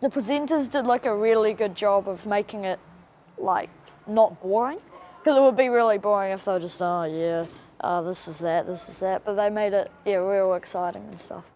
the presenters did like a really good job of making it like not boring. Because it would be really boring if they were just oh yeah uh, this is that this is that but they made it yeah real exciting and stuff.